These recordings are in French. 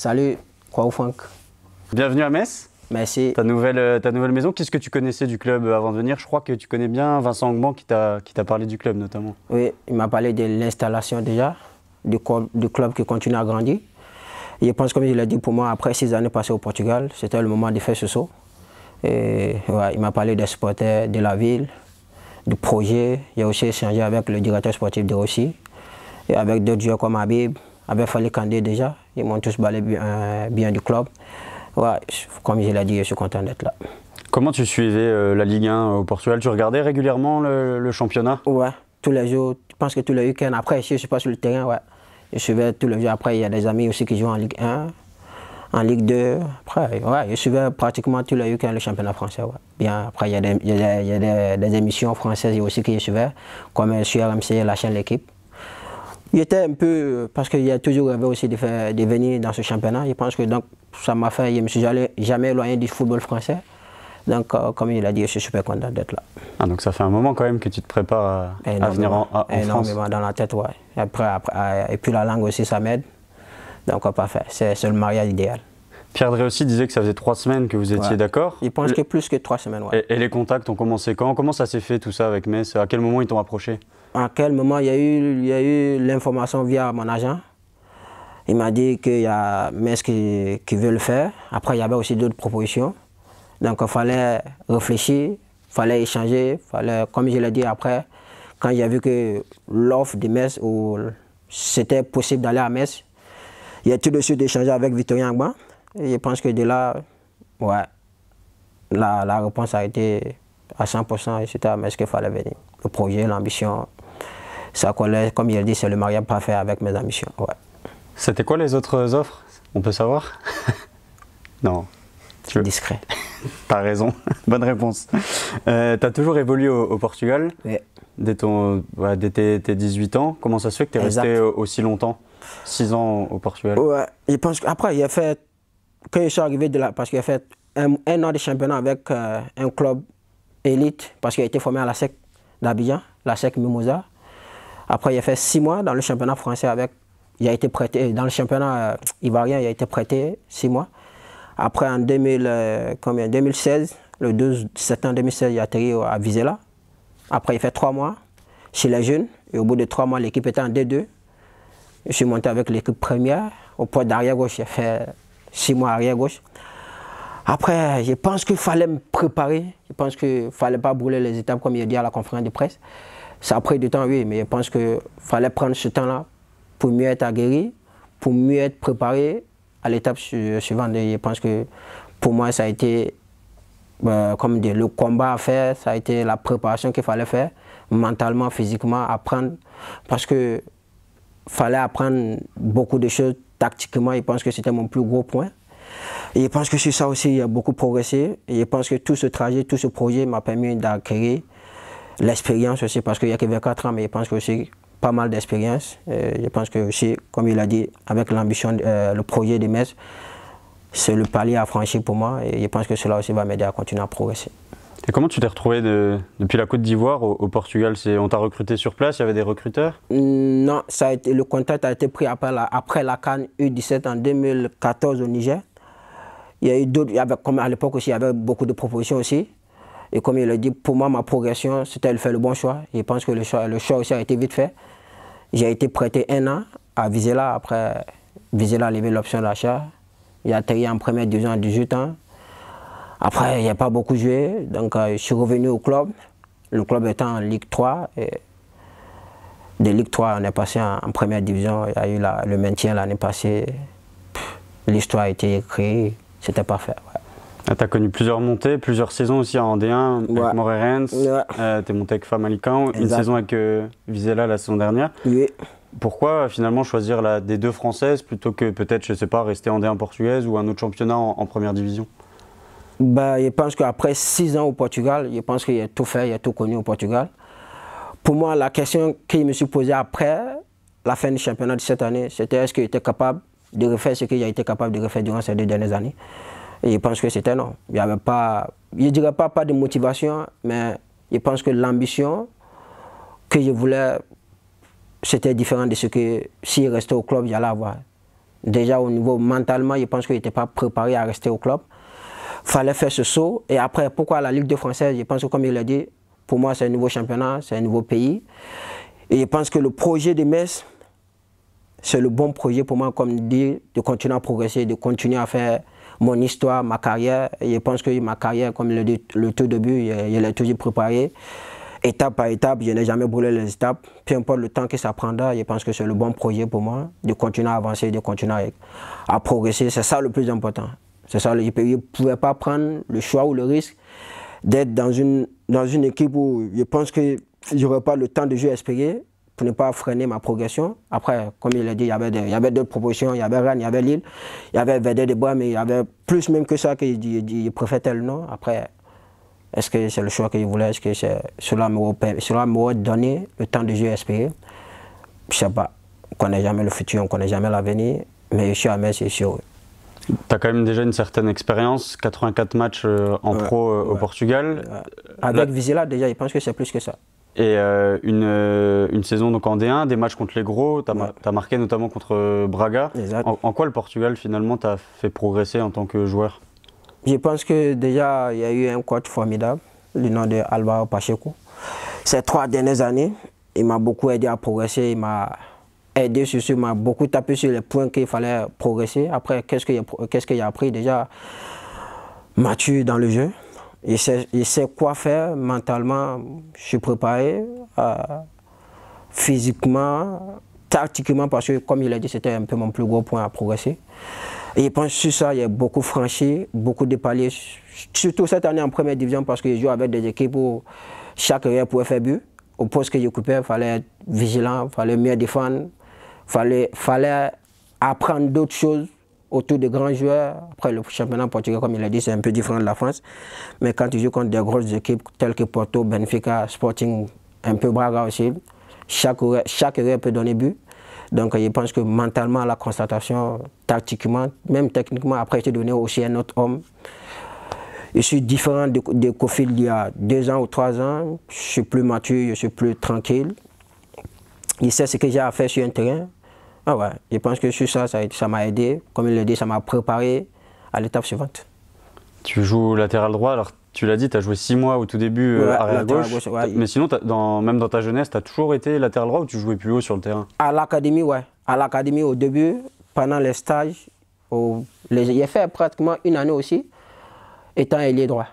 Salut, Kwao Franck. Bienvenue à Metz. Merci. Ta nouvelle, euh, ta nouvelle maison, qu'est-ce que tu connaissais du club avant de venir? Je crois que tu connais bien Vincent Angban qui t'a parlé du club notamment. Oui, il m'a parlé de l'installation déjà, du, du, club qui continue à grandir. Et je pense, comme il l'a dit, pour moi, après six années passées au Portugal, c'était le moment de faire ce saut. Et, ouais, il m'a parlé des supporters de la ville, du projet. Il a aussi échangé avec le directeur sportif de Rossi et avec d'autres joueurs comme Habib, avec Fali Kandé déjà. Ils m'ont tous bien, euh, bien, du club. Ouais, comme je l'ai dit, je suis content d'être là. Comment tu suivais euh, la Ligue 1 au Portugal? Tu regardais régulièrement le, championnat? Ouais, tous les jours. Je pense que tous les week-ends? Après, si je suis pas sur le terrain, ouais. Je suivais tous les jours. Après, il y a des amis aussi qui jouent en Ligue 1, en Ligue 2. Après, ouais, je suivais pratiquement tous les week-ends le championnat français. Ouais. Bien, après, il y a, des, il y a, il y a des, émissions françaises aussi que je suivais, comme sur RMC, la chaîne L'équipe. Il était un peu, parce qu'il y a toujours rêvé aussi de, faire, de venir dans ce championnat. Je pense que donc, ça m'a fait, je ne me suis jamais, jamais éloigné du football français. Donc, euh, comme il a dit, je suis super content d'être là. Ah, donc ça fait un moment quand même que tu te prépares à, venir en, en Énormément dans la tête, ouais. Et, après, après, et puis la langue aussi, ça m'aide. Donc, parfait. C'est le mariage idéal. Pierre Drey aussi disait que ça faisait trois semaines que vous étiez d'accord. Il pense que plus que trois semaines, ouais. Et, et, les contacts ont commencé quand? Comment ça s'est fait tout ça avec Metz? À quel moment ils t'ont approché? À quel moment il y a eu, l'information via mon agent. Il m'a dit qu'il y a Metz qui, veut le faire. Après, il y avait aussi d'autres propositions. Donc, il fallait réfléchir, il fallait échanger. Fallait, comme je l'ai dit après, quand j'ai vu que l'offre de Metz, ou c'était possible d'aller à Metz, il a tout de suite échangé avec Victorien Agba. Et je pense que de là, ouais, la, réponse a été à 100% et c'était à qu'il fallait venir? Le projet, l'ambition, ça collait, comme il dit, c'est le mariage parfait avec mes ambitions. Ouais. C'était quoi les autres offres? On peut savoir? Non. Tu discret. T'as raison, bonne réponse. Euh, tu as toujours évolué au, Portugal? Oui. dès, ton, dès tes, 18 ans. Comment ça se fait que tu es resté aussi longtemps? 6 ans au Portugal? Ouais, je pense qu'après, il a fait, quand je suis arrivé de là, parce qu'il a fait un, an de championnat avec euh, un club élite, parce qu'il a été formé à la SEC d'Abidjan, la SEC Mimosa. Après, il a fait six mois dans le championnat français avec. Il a été prêté, dans le championnat euh, ivoirien, il a été prêté six mois. Après, en 2000, euh, combien, 2016, le 12 septembre 2016, il a atterri à Vizela. Après, il fait trois mois chez les jeunes. Et au bout de trois mois, l'équipe était en D2. Je suis monté avec l'équipe première. Au poids d'arrière-gauche, j'ai fait six mois arrière-gauche. Après, je pense qu'il fallait me préparer. Je pense qu'il ne fallait pas brûler les étapes, comme il a dit à la conférence de presse. Ça a pris du temps, oui, mais je pense qu'il fallait prendre ce temps-là pour mieux être aguerri, pour mieux être préparé à l'étape suivante. Je pense que pour moi, ça a été euh, comme le combat à faire, ça a été la préparation qu'il fallait faire, mentalement, physiquement, apprendre. Parce que fallait apprendre beaucoup de choses tactiquement. Je pense que c'était mon plus gros point. Et je pense que sur ça aussi, il a beaucoup progressé. Et je pense que tout ce trajet, tout ce projet m'a permis d'acquérir l'expérience aussi, parce qu'il n'y a que 24 ans, mais je pense que aussi pas mal d'expérience. Je pense que aussi, comme il a dit, avec l'ambition, euh, le projet de Metz, c'est le palier à franchir pour moi et je pense que cela aussi va m'aider à continuer à progresser. Et comment tu t'es retrouvé depuis la Côte d'Ivoire au, Portugal? On t'a recruté sur place Il y avait des recruteurs? Non, ça a été, le contact a été pris après la, après la Cannes U17 en 2014 au Niger. Il y a eu d'autres, comme à l'époque aussi, il y avait beaucoup de propositions aussi. Et comme il a dit, pour moi, ma progression, c'était de faire le bon choix. Je pense que le choix, le choix aussi a été vite fait. J'ai été prêté un an à Vizela. Après, Vizela a levé l'option d'achat. J'ai atterri en première division à 18 ans. Après, il n'y a pas beaucoup joué. Donc, euh, je suis revenu au club. Le club étant en Ligue 3. Et de Ligue 3, on est passé en, première division. Il y a eu le maintien l'année passée. L'histoire a été écrite. C'était parfait. Ah, tu as connu plusieurs montées, plusieurs saisons aussi en D1 avec Morerens. Euh, tu es monté avec Famalicão, une saison avec euh, Vizela la saison dernière. Oui. Pourquoi finalement choisir la des deux françaises plutôt que peut-être, je sais pas, rester en D1 portugaise ou un autre championnat en, première division? Bah, Je pense qu'après six ans au Portugal, je pense qu'il a tout fait, il a tout connu au Portugal. Pour moi, la question que je me suis posée après la fin du championnat de cette année, c'était est-ce qu'il était capable de refaire ce qu'il a été capable de refaire durant ces deux dernières années? Et je pense que c'était non. Il avait pas, je ne dirais pas pas de motivation, mais je pense que l'ambition que je voulais, c'était différent de ce que s'il restait au club, j'allais avoir. Déjà au niveau mentalement, je pense qu'il n'était pas préparé à rester au club. Fallait faire ce saut. Et après, pourquoi la Ligue de française? Je pense que comme il l'a dit, pour moi c'est un nouveau championnat, c'est un nouveau pays. Et je pense que le projet de Metz, c'est le bon projet pour moi, comme dit, de continuer à progresser, de continuer à faire mon histoire, ma carrière. Et je pense que ma carrière, comme le le tout début, je, l'ai toujours préparée. Étape par étape, je n'ai jamais brûlé les étapes. Peu importe le temps que ça prendra, je pense que c'est le bon projet pour moi, de continuer à avancer, de continuer à, progresser. C'est ça le plus important. C'est ça, je ne pouvais pas prendre le choix ou le risque d'être dans une, dans une équipe où je pense que j'aurais pas le temps de jeu espéré pour ne pas freiner ma progression. Après, comme il a dit, il y avait, il y avait d'autres propositions, il y avait Rennes, il y avait Lille, il y avait Vedé de Bois, mais il y avait plus même que ça qu'il préfère tel nom. Après, est-ce que c'est le choix qu'il voulait? Est-ce que cela m'aurait donné le temps de jeu espéré Je ne sais pas. On ne connaît jamais le futur, on ne connaît jamais l'avenir, mais je suis à Metz, c'est sûr. Tu as quand même déjà une certaine expérience, 84 matchs euh, en pro euh, au Portugal. Avec Vizela, déjà, je pense que c'est plus que ça. Et euh, une, une, saison donc en D1, des matchs contre les gros, tu as, marqué notamment contre Braga. En, en, quoi le Portugal finalement t'a fait progresser en tant que joueur? Je pense que déjà il y a eu un coach formidable, le nom de Alvaro Pacheco. Ces trois dernières années, il m'a beaucoup aidé à progresser, il m'a aidé sur ce, m'a beaucoup tapé sur les points qu'il fallait progresser. Après, qu'est-ce qu'il qu y a appris? Déjà Mature dans le jeu. Il sait, il quoi faire mentalement. Je suis préparé euh, physiquement, tactiquement, parce que comme il a dit, c'était un peu mon plus gros point à progresser. Et je pense que sur ça, il a beaucoup franchi, beaucoup de paliers. Surtout cette année en première division, parce que je joue avec des équipes où chaque erreur pouvait faire but. Au poste que j'occupais, il fallait être vigilant, il fallait mieux défendre, fallait, fallait apprendre d'autres choses autour des grands joueurs. Après, le championnat portugais, comme il a dit, c'est un peu différent de la France. Mais quand tu joues contre des grosses équipes telles que Porto, Benfica, Sporting, un peu Braga aussi, chaque, chaque peut donner but. Donc je pense que mentalement, la constatation, tactiquement, même techniquement, après, suis devenu aussi un autre homme. Je suis différent de, de Kofil il y a deux ans ou trois ans. Je suis plus mature, je suis plus tranquille il sait ce que j'ai à faire sur un terrain. Ah ouais, je pense que sur ça, ça m'a aidé. Comme il l'a dit, ça m'a préparé à l'étape suivante. Tu joues latéral droit, alors tu l'as dit, tu as joué six mois au tout début euh, arrière gauche. Mais sinon, dans, même dans ta jeunesse, tu as toujours été latéral droit ou tu jouais plus haut sur le terrain? À l'académie, ouais. À l'académie, au début, pendant les stages, j'ai fait pratiquement une année aussi, étant ailier droit.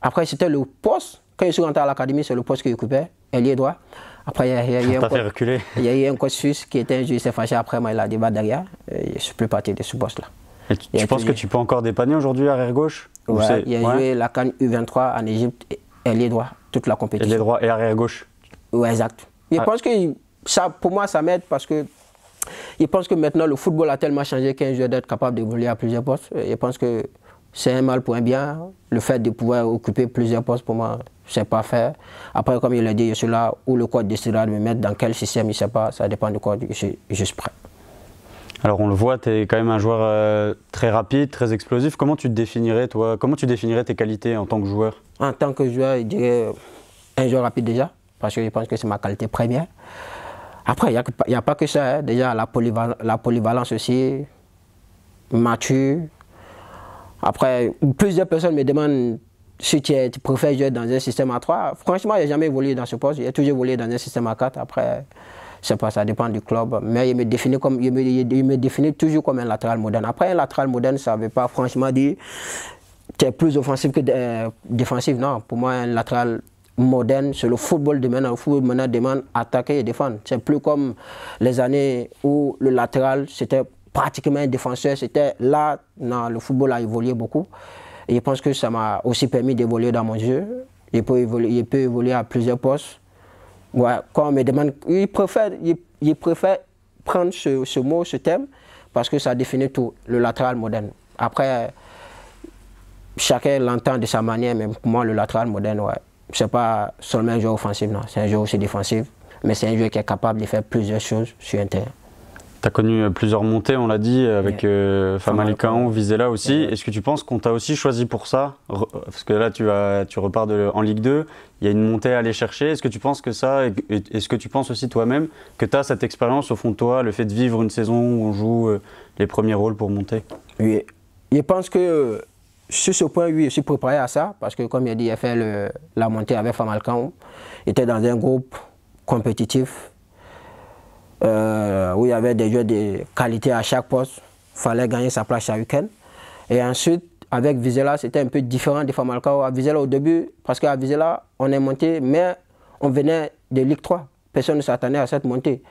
Après, c'était le poste. Quand je suis rentré à l'académie, c'est le poste que j'occupais, ailier droit. Après, il y a, eu un coach, il y a eu un coach suisse qui était un juge, il s'est fâché après, moi, il a débat derrière. Et je ne suis plus parti de ce poste-là. Et tu, penses que tu peux encore dépanner aujourd'hui arrière gauche? Ouais, Il a joué la Cannes U23 en Égypte, et les droits, toute la compétition. Et les droits et arrière gauche? Oui, exact. Je ah. pense que ça, pour moi, ça m'aide parce que je pense que maintenant, le football a tellement changé qu'un joueur d'être capable d'évoluer à plusieurs postes. Je pense que c'est un mal pour un bien. Le fait de pouvoir occuper plusieurs postes, pour moi, ne sais pas faire. Après, comme il l'a dit, je suis là où le code décidera de me mettre, dans quel système, il ne sait pas, ça dépend du code, je suis juste prêt. Alors on le voit, tu es quand même un joueur euh, très rapide, très explosif. Comment tu te définirais, toi Comment tu définirais tes qualités en tant que joueur? En tant que joueur, je dirais un joueur rapide déjà, parce que je pense que c'est ma qualité première. Après, il n'y a, pas que ça. Hein. Déjà, la, la polyvalence aussi, mature. Après, plusieurs personnes me demandent si tu, préfères jouer dans un système à 3, franchement, il n'a jamais évolué dans ce poste. Il a toujours évolué dans un système à 4. Après, je pas, ça dépend du club. Mais il me définit, comme, il me, définit toujours comme un latéral moderne. Après, un latéral moderne, ça ne veut pas franchement dire tu es plus offensif que euh, défensif. Non, pour moi, un latéral moderne, c'est le football de maintenant. Le football maintenant demande attaquer et défendre. C'est plus comme les années où le latéral, c'était pratiquement un défenseur. C'était là, non, le football a évolué beaucoup. Je pense que ça m'a aussi permis d'évoluer dans mon jeu. Il peut évoluer, évoluer à plusieurs postes. Ouais, quand on me demande, il préfère, il, préfère prendre ce, mot, ce thème, parce que ça définit tout, le latéral moderne. Après, chacun l'entend de sa manière, mais pour moi, le latéral moderne, ouais, c'est pas seulement un jeu offensif, non, c'est un jeu aussi défensif, mais c'est un jeu qui est capable de faire plusieurs choses sur un terrain. Tu as connu euh, plusieurs montées, on l'a dit, avec yeah. Famalicão, Vizela aussi. Est-ce que tu penses qu'on t'a aussi choisi pour ça? Parce que là, tu, vas, tu repars de, en Ligue 2, il y a une montée à aller chercher. Est-ce que tu penses que ça, est-ce que tu penses aussi toi-même que tu as cette expérience au fond de toi, le fait de vivre une saison où on joue les premiers rôles pour monter? Oui, je pense que sur ce point, oui, je suis préparé à ça, parce que comme il a dit, il a fait le, la montée avec Famalcan, il était dans un groupe compétitif, euh, où il y avait des jeux de qualité à chaque poste, il fallait gagner sa place chaque week-end. Et ensuite, avec Vizela, c'était un peu différent de Famalcan. À Vizela, au début, parce qu'à Vizela, on est monté, mais on venait de Ligue 3. Personne ne s'attendait à cette montée.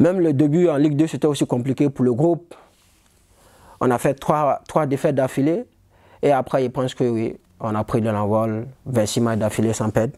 Même le début en Ligue 2, c'était aussi compliqué pour le groupe. On a fait trois, trois défaites d'affilée. Et après, je pense que oui, on a pris de l'envol, 26 matchs d'affilée sans perdre.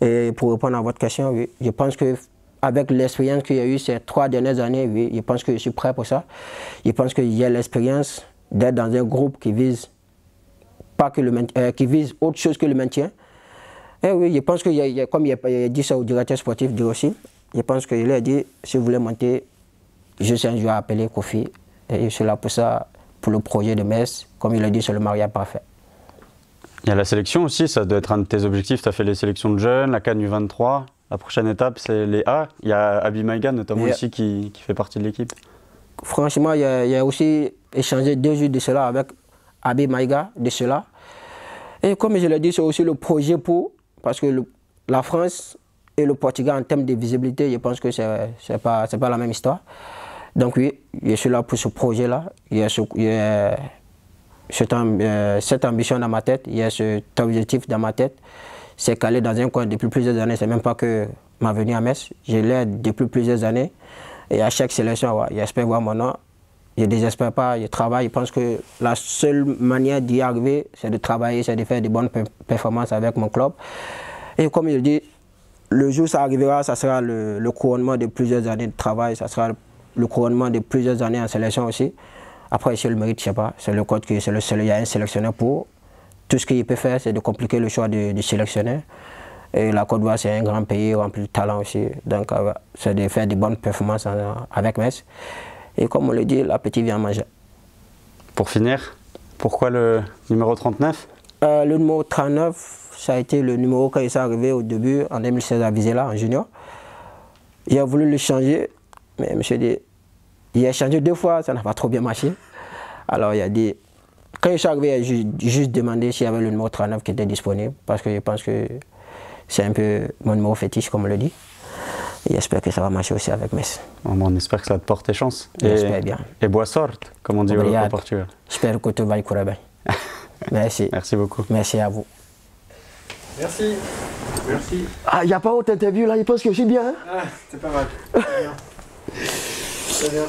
Et pour répondre à votre question, oui, je pense que avec l'expérience qu'il y a eu ces trois dernières années, oui, je pense que je suis prêt pour ça. Je pense y a l'expérience d'être dans un groupe qui vise pas que le euh, qui vise autre chose que le maintien. Et oui, je pense que, y a, comme il a, dit ça au directeur sportif du aussi, je pense qu'il a dit, si vous voulez monter, je suis un joueur appelé Kofi. Et je suis là pour ça, pour le projet de Metz. Comme il a dit, c'est le mariage parfait. Il y a la sélection aussi, ça doit être un de tes objectifs. Tu as fait les sélections de jeunes, la CAN U23. La prochaine étape, c'est les A. Il y a Abi Maïga notamment ici qui, qui, fait partie de l'équipe. Franchement, il y, a, il y, a, aussi échangé deux jours de cela avec Abi Maïga de cela. Et comme je l'ai dit, c'est aussi le projet pour, parce que le, la France et le Portugal en termes de visibilité, je pense que ce n'est pas, pas la même histoire. Donc oui, je suis là pour ce projet-là. Il y a, ce, il y a cette, euh, cette, ambition dans ma tête, il y a cet objectif dans ma tête. C'est calé dans un coin depuis plusieurs années. C'est même pas que ma venue à Metz. Je l'ai depuis plusieurs années. Et à chaque sélection, ouais, j'espère voir mon nom. Je ne désespère pas, je travaille. Je pense que la seule manière d'y arriver, c'est de travailler, c'est de faire de bonnes performances avec mon club. Et comme je dis, le jour où ça arrivera, ça sera le, couronnement de plusieurs années de travail, ça sera le couronnement de plusieurs années en sélection aussi. Après, c'est le mérite, je sais pas, c'est le code que c'est le seul, il y a un sélectionneur pour. Tout ce qu'il peut faire, c'est de compliquer le choix du, du sélectionneur. Et la Côte d'Ivoire, c'est un grand pays rempli de talent aussi. Donc, euh, c'est de faire de bonnes performances avec Metz. Et comme on le dit, la petite vient manger. Pour finir, pourquoi le numéro 39 euh, Le numéro 39, ça a été le numéro quand il s'est arrivé au début, en 2016 à Vizela, en junior. Il a voulu le changer mais monsieur dit, il a changé deux fois, ça n'a pas trop bien marché. Alors il a dit, quand je suis arrivé, a juste demandé s'il y avait le numéro 39 qui était disponible, parce que je pense que c'est un peu mon numéro fétiche, comme on le dit. Et j'espère que ça va marcher aussi avec Metz. on espère que ça te porter chance. J'espère bien. Et bois sorte, comme on dit au Portugal. J'espère que tout va y courir bien. Merci. Merci beaucoup. Merci à vous. Merci. Merci. Ah, il n'y a pas autre interview là, il pense que je suis bien. Hein? Ah, c'est pas mal. Très bien.